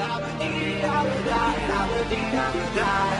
I would die, I would die, I would die. I would die.